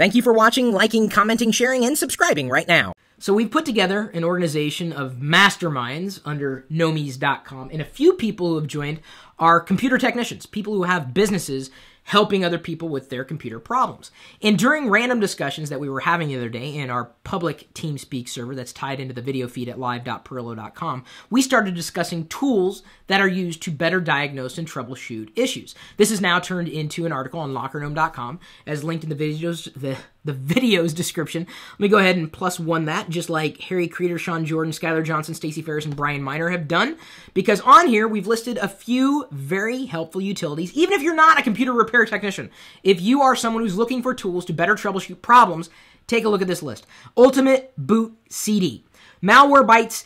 Thank you for watching, liking, commenting, sharing, and subscribing right now. So we've put together an organization of masterminds under gnomies.com, and a few people who have joined are computer technicians, people who have businesses helping other people with their computer problems. And during random discussions that we were having the other day in our public TeamSpeak server that's tied into the video feed at live.pirillo.com, we started discussing tools that are used to better diagnose and troubleshoot issues. This is now turned into an article on lockergnome.com as linked in the videos the the video's description. Let me go ahead and plus one that, just like Harry Creeder, Sean Jordan, Skylar Johnson, Stacey Ferris, and Brian Miner have done, because on here we've listed a few very helpful utilities, even if you're not a computer repair technician. If you are someone who's looking for tools to better troubleshoot problems, take a look at this list. Ultimate Boot CD. Malware Malwarebytes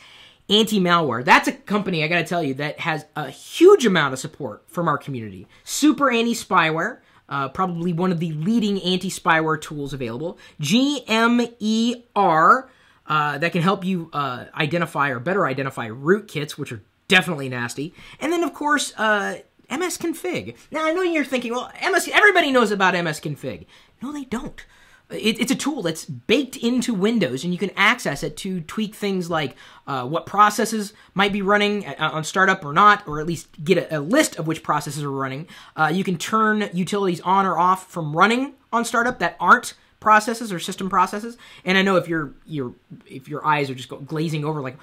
Anti-Malware. That's a company, I gotta tell you, that has a huge amount of support from our community. Super Anti-Spyware uh, probably one of the leading anti spyware tools available. GMER, uh, that can help you uh, identify or better identify rootkits, which are definitely nasty. And then, of course, uh, MSConfig. Now, I know you're thinking, well, MS, everybody knows about MS-config. No, they don't. It, it's a tool that's baked into Windows, and you can access it to tweak things like uh, what processes might be running uh, on startup or not, or at least get a, a list of which processes are running. Uh, you can turn utilities on or off from running on startup that aren't processes or system processes. And I know if your your if your eyes are just glazing over, like,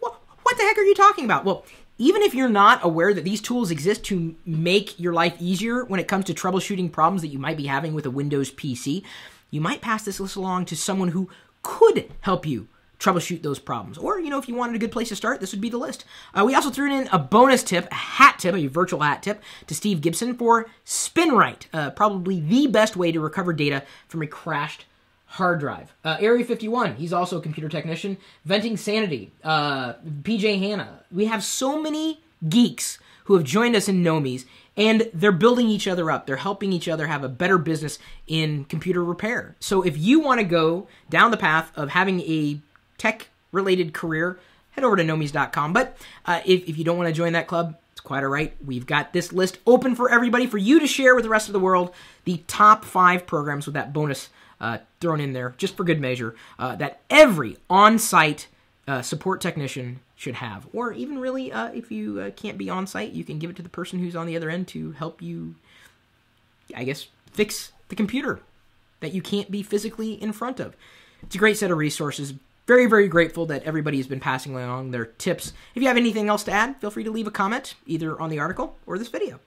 what, what the heck are you talking about? Well, even if you're not aware that these tools exist to make your life easier when it comes to troubleshooting problems that you might be having with a Windows PC, you might pass this list along to someone who could help you troubleshoot those problems. Or, you know, if you wanted a good place to start, this would be the list. Uh, we also threw in a bonus tip, a hat tip, a virtual hat tip to Steve Gibson for SpinRite, uh, probably the best way to recover data from a crashed hard drive. Uh, Area 51, he's also a computer technician. Venting Sanity, uh, PJ Hanna. We have so many geeks who have joined us in Gnomies, and they're building each other up. They're helping each other have a better business in computer repair. So if you want to go down the path of having a tech related career, head over to gnomies.com. But uh, if, if you don't want to join that club, it's quite all right. We've got this list open for everybody for you to share with the rest of the world. The top five programs with that bonus uh, thrown in there, just for good measure, uh, that every on site uh, support technician should have. Or even really, uh, if you uh, can't be on site, you can give it to the person who's on the other end to help you, I guess, fix the computer that you can't be physically in front of. It's a great set of resources. Very, very grateful that everybody has been passing along their tips. If you have anything else to add, feel free to leave a comment either on the article or this video.